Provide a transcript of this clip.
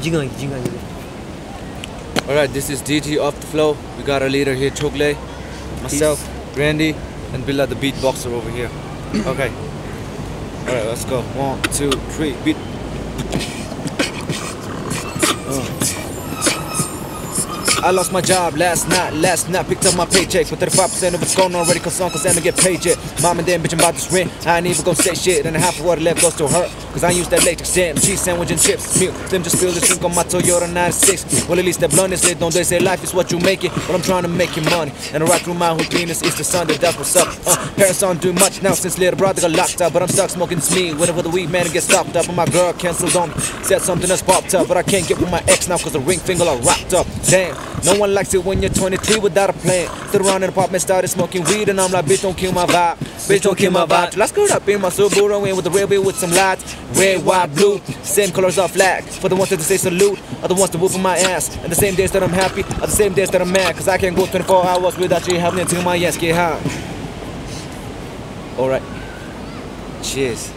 jinga Alright, this is DT off the flow. We got our leader here, Chogle, myself, Randy, and Billa the beatboxer over here. Okay. Alright, let's go. One, two, three, beat. Uh. I lost my job last night, last night picked up my paycheck With 35% of it's gone already cause on cause I get paid yet Mom and them bitchin' about this rent, I ain't even gonna say shit And half of what I left goes to her, cause I use that latex jam Cheese sandwich and chips, milk, them just spill the drink on my Toyota 96 Well at least that blunt is lit, don't they say life is what you make it? But I'm trying to make you money, and ride through my houdiness It's the Sunday, that's what's up. Uh, Parents aren't doing much now since little brother got locked up But I'm stuck smoking meat, waiting the weed man gets stopped up And my girl canceled on me, said something that's popped up But I can't get with my ex now cause the ring finger all wrapped up. Damn, no one likes it when you're 23 without a plan. Stood around in the apartment, started smoking weed, and I'm like, bitch, don't kill my vibe. Bitch, don't kill my vibe. Let's go up in my Subaru, in with the wheel with some lights. Red, white, blue, same colors of flag. For the ones that say salute, are the ones that whoop my ass. And the same days that I'm happy, are the same days that I'm mad. Cause I can't go 24 hours without you having until my ass get high. Alright. Cheers.